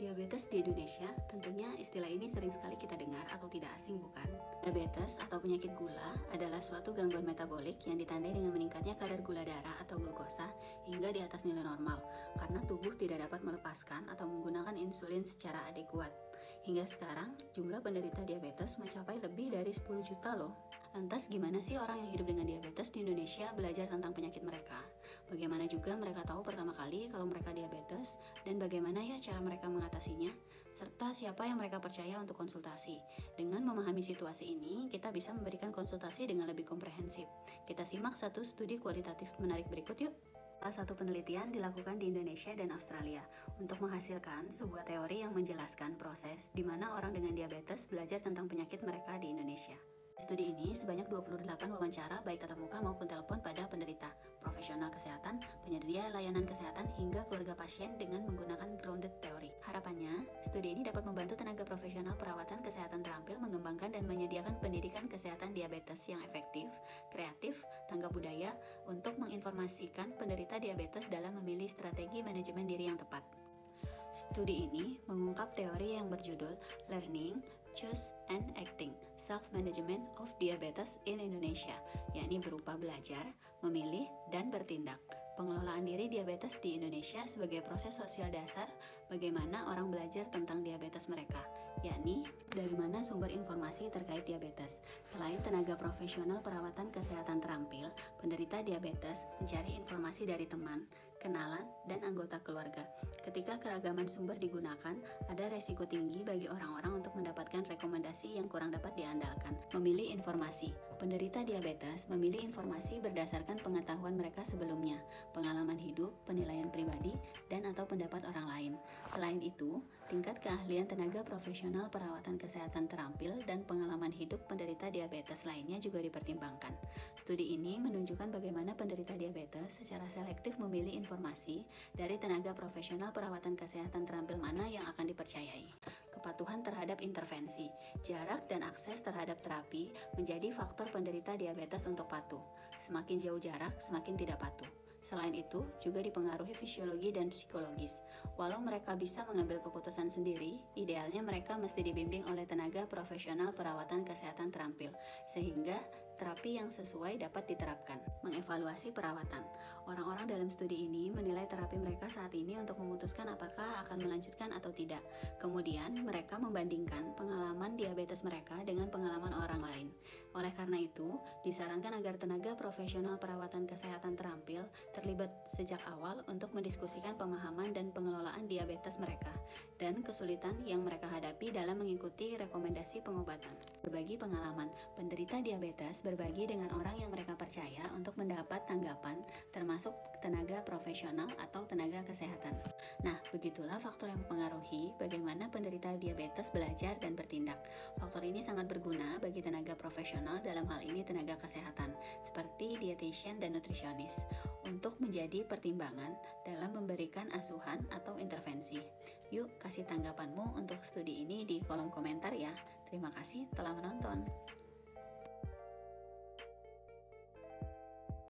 Diabetes di Indonesia, tentunya istilah ini sering sekali kita dengar atau tidak asing bukan? Diabetes atau penyakit gula adalah suatu gangguan metabolik yang ditandai dengan meningkatnya kadar gula darah atau glukosa hingga di atas nilai normal karena tubuh tidak dapat melepaskan atau menggunakan insulin secara adekuat. Hingga sekarang, jumlah penderita diabetes mencapai lebih dari 10 juta loh. Lantas gimana sih orang yang hidup dengan diabetes di Indonesia belajar tentang penyakit mereka? Bagaimana juga mereka tahu pertama kali kalau mereka diabetes dan bagaimana ya cara mereka mengatasinya? Serta siapa yang mereka percaya untuk konsultasi? Dengan memahami situasi ini, kita bisa memberikan konsultasi dengan lebih komprehensif. Kita simak satu studi kualitatif menarik berikut yuk. Salah satu penelitian dilakukan di Indonesia dan Australia untuk menghasilkan sebuah teori yang menjelaskan proses di mana orang dengan diabetes belajar tentang penyakit mereka di Indonesia. Studi ini sebanyak 28 wawancara baik tatap muka maupun telepon pada penderita, profesional kesehatan, penyedia layanan kesehatan hingga keluarga pasien dengan menggunakan grounded theory. Harapannya, studi ini dapat membantu tenaga profesional perawatan kesehatan terampil mengembangkan dan menyediakan pendidikan kesehatan diabetes yang efektif, kreatif, tanggap budaya untuk menginformasikan penderita diabetes dalam memilih strategi manajemen diri yang tepat. Studi ini mengungkap teori yang berjudul Learning, Choose, and Acting Self-Management of Diabetes in Indonesia, yakni berupa belajar, memilih, dan bertindak. Pengelolaan diri diabetes di Indonesia sebagai proses sosial dasar bagaimana orang belajar tentang diabetes mereka, yakni dari mana sumber informasi terkait diabetes. Selain tenaga profesional perawatan kesehatan terampil, penderita diabetes mencari informasi dari teman, kenalan, dan anggota keluarga. Ketika keragaman sumber digunakan, ada resiko tinggi bagi orang-orang untuk mendapatkan rekomendasi yang kurang dapat diandalkan. Memilih informasi. Penderita diabetes memilih informasi berdasarkan pengetahuan mereka sebelumnya pengalaman hidup, penilaian pribadi, dan atau pendapat orang lain. Selain itu, tingkat keahlian tenaga profesional perawatan kesehatan terampil dan pengalaman hidup penderita diabetes lainnya juga dipertimbangkan. Studi ini menunjukkan bagaimana penderita diabetes secara selektif memilih informasi dari tenaga profesional perawatan kesehatan terampil mana yang akan dipercayai. Kepatuhan terhadap intervensi, jarak dan akses terhadap terapi menjadi faktor penderita diabetes untuk patuh. Semakin jauh jarak, semakin tidak patuh. Selain itu, juga dipengaruhi fisiologi dan psikologis. Walau mereka bisa mengambil keputusan sendiri, idealnya mereka mesti dibimbing oleh tenaga profesional perawatan kesehatan terampil, sehingga terapi yang sesuai dapat diterapkan. Mengevaluasi perawatan. Orang-orang dalam studi ini menilai terapi mereka saat ini untuk memutuskan apakah akan melanjutkan atau tidak. Kemudian, mereka membandingkan pengalaman diabetes mereka dengan pengalaman orang lain. Itu, disarankan agar tenaga profesional perawatan kesehatan terampil terlibat sejak awal untuk mendiskusikan pemahaman dan pengelolaan diabetes mereka dan kesulitan yang mereka hadapi dalam mengikuti rekomendasi pengobatan. Berbagi pengalaman, penderita diabetes berbagi dengan orang yang mereka percaya untuk mendapat tanggapan termasuk tenaga profesional atau tenaga kesehatan. Nah, begitulah faktor yang mempengaruhi bagaimana penderita diabetes belajar dan bertindak. Faktor ini sangat berguna bagi tenaga profesional dalam ini tenaga kesehatan, seperti dietitian dan nutrisionis untuk menjadi pertimbangan dalam memberikan asuhan atau intervensi. Yuk kasih tanggapanmu untuk studi ini di kolom komentar ya. Terima kasih telah menonton.